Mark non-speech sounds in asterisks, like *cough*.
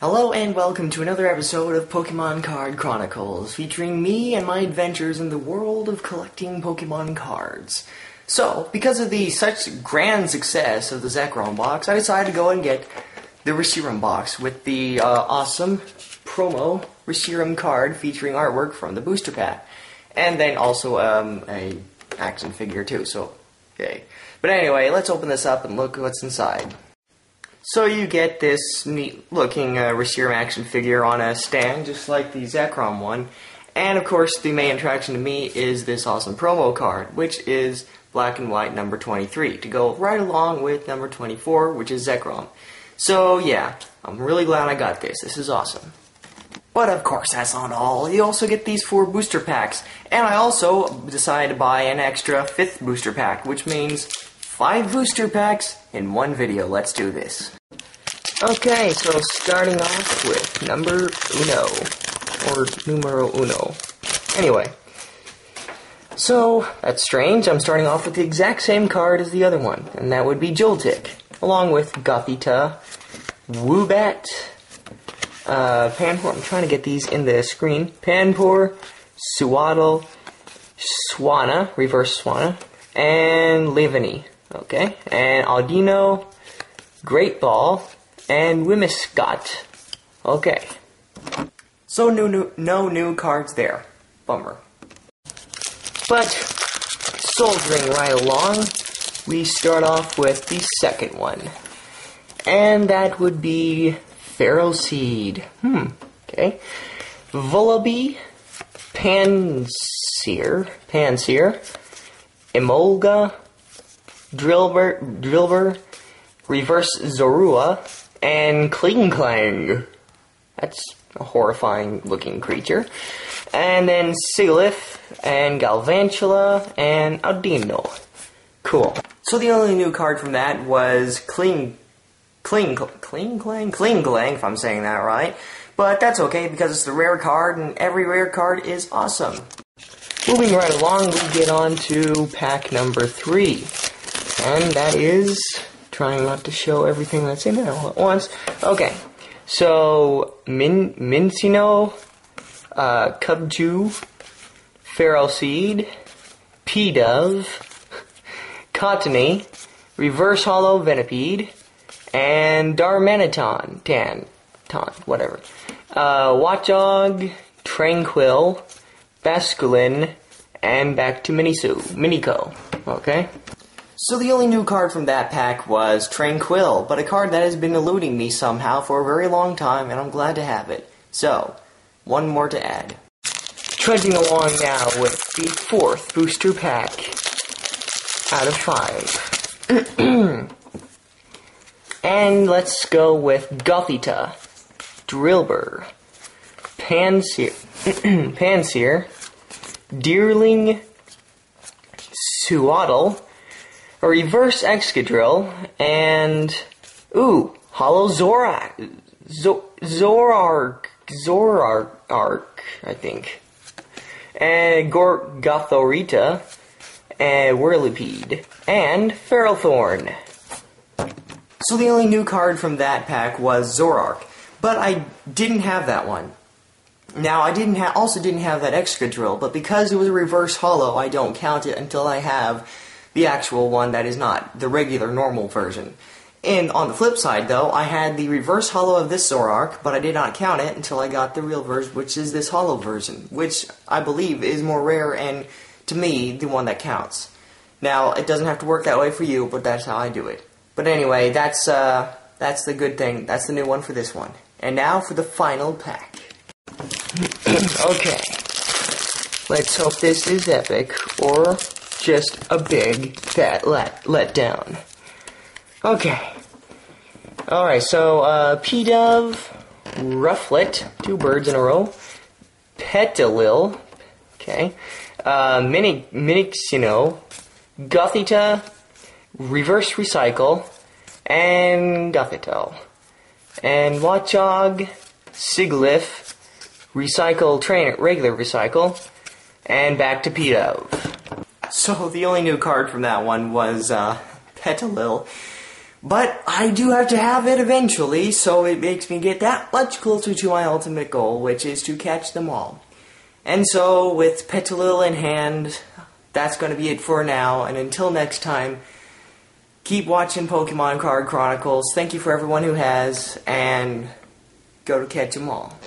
Hello and welcome to another episode of Pokemon Card Chronicles, featuring me and my adventures in the world of collecting Pokemon cards. So, because of the such grand success of the Zekrom box, I decided to go and get the Reshiram box with the uh, awesome promo Reshiram card featuring artwork from the booster pack, and then also um, a action figure too. So, yay! But anyway, let's open this up and look what's inside. So you get this neat looking uh, action figure on a stand, just like the Zekrom one. And of course, the main attraction to me is this awesome promo card, which is black and white number 23, to go right along with number 24, which is Zekrom. So yeah, I'm really glad I got this. This is awesome. But of course, that's not all. You also get these four booster packs. And I also decided to buy an extra fifth booster pack, which means five booster packs in one video. Let's do this. Okay, so starting off with number uno, or numero uno. Anyway, so that's strange. I'm starting off with the exact same card as the other one, and that would be Joltik, along with Gothita, Woobat, uh, Panpour. I'm trying to get these in the screen. Panpour, Sewaddle, Swanna, Reverse Swanna, and Livany. Okay, and Audino, Great Ball, and Whimsicott. Okay. So no new, no new cards there. Bummer. But soldiering right along, we start off with the second one. And that would be Ferroseed. Hmm. Okay. Vullaby, Pansear, Pansear, Emolga, Drillbur, Drillbur, Reverse Zorua, and Klinklang. That's a horrifying looking creature. And then Sigilyph, and Galvantula, and Audino. Cool. So the only new card from that was Kling, Kling, Kling, Kling, Klinklang, if I'm saying that right. But that's okay because it's the rare card, and every rare card is awesome. Moving right along, we get on to pack number three. And that is trying not to show everything that's in there all at once. Okay, so Min Minccino, uh, Cubchoo, Ferroseed, Pidove, Cottonee, Reverse Holo Venipede, and Darmanitan, Tan, Tan, whatever. Uh, Watchog, Tranquill, Basculin, and back to Minisu, Minico. Okay? So the only new card from that pack was Tranquill, but a card that has been eluding me somehow for a very long time, and I'm glad to have it. So, one more to add. Trudging along now with the fourth booster pack out of five. *clears throat* and let's go with Gothita, Drillbur, Pansear, *clears throat* Pansear, Deerling, Sewaddle, a reverse Excadrill, and ooh, Holo Zorak, Zor- Zorark, Zorark, I think, and Gor- Gothorita, and Whirlipede, and Ferrothorn. So the only new card from that pack was Zorark, but I didn't have that one. Now I didn't ha- also didn't have that Excadrill, but because it was a reverse holo, I don't count it until I have the actual one that is not the regular normal version. And on the flip side, though, I had the reverse holo of this Zorark, but I did not count it until I got the real version, which is this holo version, which I believe is more rare and, to me, the one that counts. Now, it doesn't have to work that way for you, but that's how I do it. But anyway, that's uh, that's the good thing. That's the new one for this one. And now for the final pack. *clears throat* okay. Let's hope this is epic, or just a big fat let letdown. Okay. Alright, so uh, Pidove, Rufflet, two birds in a row, Petilil, okay, uh, Mini, Minixino, Gothita, Reverse Recycle, and Gothitelle. And Watchog, Sigilyph, Recycle Trainer, Regular Recycle, and back to Pidove. So the only new card from that one was uh, Petilil, But I do have to have it eventually, so it makes me get that much closer to my ultimate goal, which is to catch them all. And so, with Petilil in hand, that's going to be it for now, and until next time, keep watching Pokemon Card Chronicles. Thank you for everyone who has, and go to catch them all.